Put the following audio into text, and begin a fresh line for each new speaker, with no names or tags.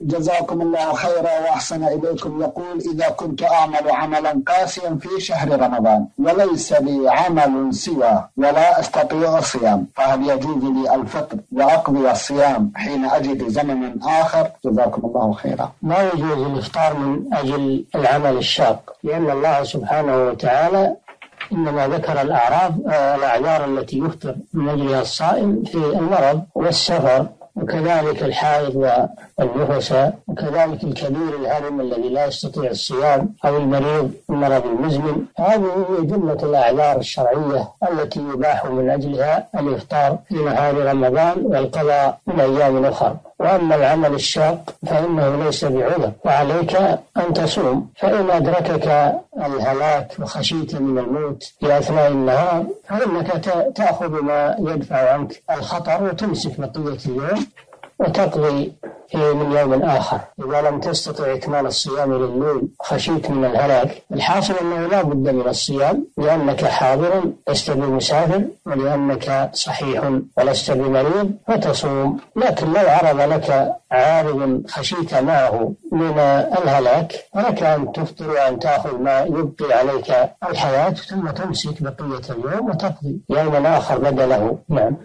جزاكم الله خيرا وأحسن إليكم. يقول إذا كنت أعمل عملا قاسيا في شهر رمضان وليس لي عمل سوى ولا أستطيع الصيام فهل يجوز لي الفطر وأقضي الصيام حين أجد زمنا آخر؟ جزاكم الله خيرا.
ما يجوز الإفطار من أجل العمل الشاق لأن الله سبحانه وتعالى إنما ذكر الأعراض الأعذار التي يفطر من أجلها الصائم في المرض والسفر. وكذلك الحائض والنفس وكذلك الكبير الهرم الذي لا يستطيع الصيام أو المريض المرض المزمن هذه هي جملة الأعذار الشرعية التي يباح من أجلها الإفطار في نهار رمضان والقضاء من أيام أخرى وأما العمل الشاق فإنه ليس بعذر وعليك أن تصوم. فإن أدركك الهلاك وخشيت من الموت في أثناء النهار فإنك تأخذ ما يدفع عنك الخطر وتمسك بقية اليوم وتقضي من يوم آخر. إذا لم تستطع إكمال الصيام لليل خشيت من الهلاك. الحاصل أنه لا بد من الصيام لأنك حاضر لست بمسافر ولأنك صحيح ولست بمريض فتصوم لكن لو عرض لك عارض خشيت معه من الهلاك فلك أن تفطر وأن تأخذ ما يبقي عليك الحياة ثم تمسك بقية اليوم وتقضي يوما آخر بدله. نعم.